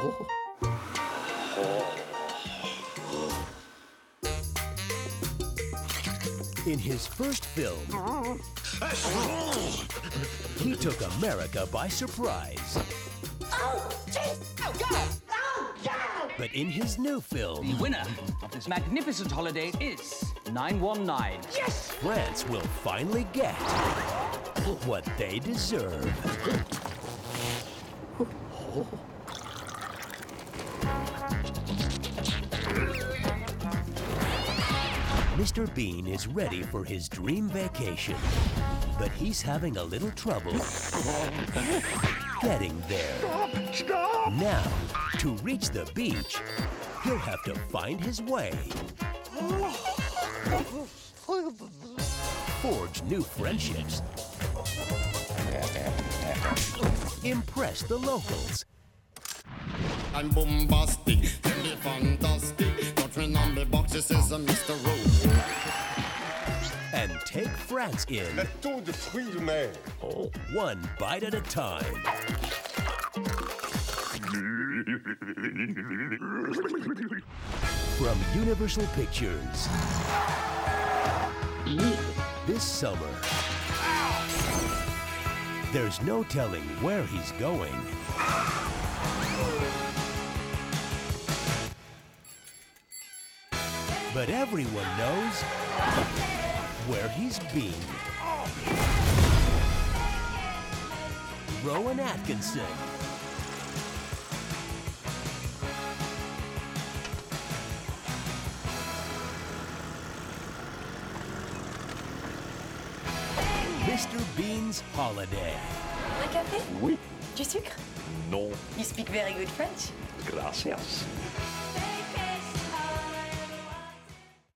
Oh. In his first film, he took America by surprise. But in his new film, the Winner of this magnificent holiday is 919. Yes! France will finally get what they deserve. Oh. Mr. Bean is ready for his dream vacation, but he's having a little trouble getting there. Now, to reach the beach, he'll have to find his way. Forge new friendships. Impress the locals. I'm bombastic, fantastic. A Mr. Rowe. France in plateau de fruits de mer. one bite at a time. From Universal Pictures. This summer, there's no telling where he's going. But everyone knows where he's been. Rowan Atkinson. Mr. Bean's Holiday. Un café Oui. Du sucre Non. You speak very good French. Gracias.